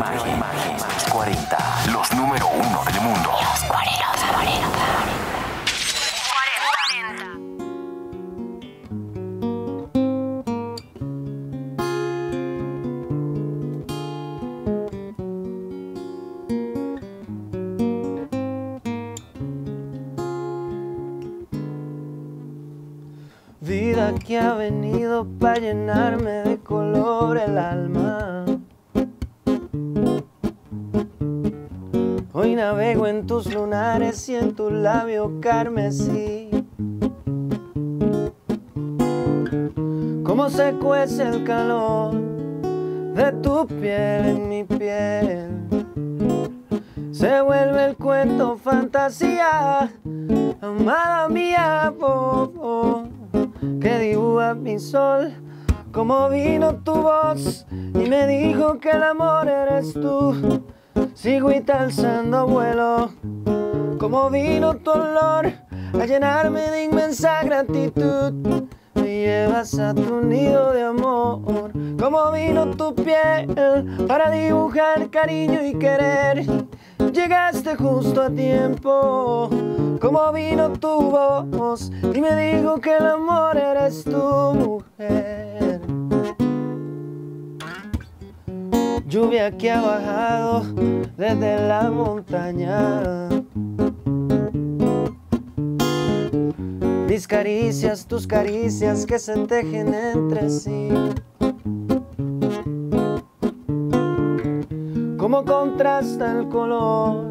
imagen. 40. Los número uno del mundo. Los 40. Vida que ha venido para llenarme de color el alma. Hoy navego en tus lunares y en tu labio carmesí. Cómo se cuece el calor de tu piel en mi piel. Se vuelve el cuento fantasía, amada mía, po, que dibuja mi sol. Como vino tu voz y me dijo que el amor eres tú. Sigo y alzando vuelo, como vino tu olor a llenarme de inmensa gratitud. Me llevas a tu nido de amor, como vino tu piel para dibujar cariño y querer. Llegaste justo a tiempo, como vino tu voz y me dijo que el amor eres tu mujer. Lluvia que ha bajado desde la montaña. Mis caricias, tus caricias que se tejen entre sí. Como contrasta el color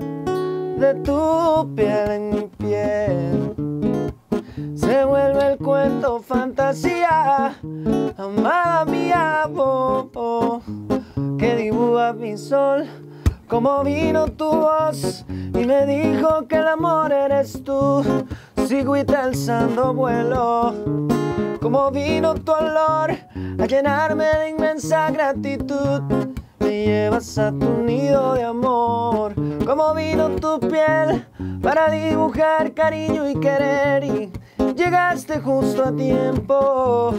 de tu piel en mi piel. Se vuelve el cuento fantasía, amada mía, que dibuja mi sol. Como vino tu voz y me dijo que el amor eres tú. Sigo y alzando vuelo. Como vino tu olor a llenarme de inmensa gratitud. Me llevas a tu nido de amor. Como vino tu piel para dibujar cariño y querer. Y llegaste justo a tiempo.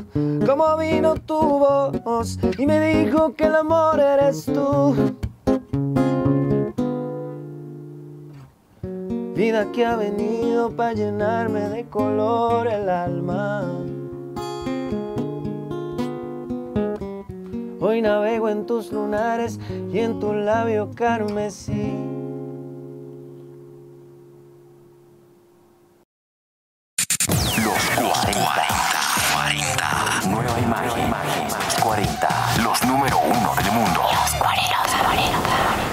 Como vino tu voz y me dijo que el amor eres tú. Vida que ha venido para llenarme de color el alma. Hoy navego en tus lunares y en tu labio carmesí. 40. 40. Nueva imagen. 40. Los número uno del mundo. Los 40.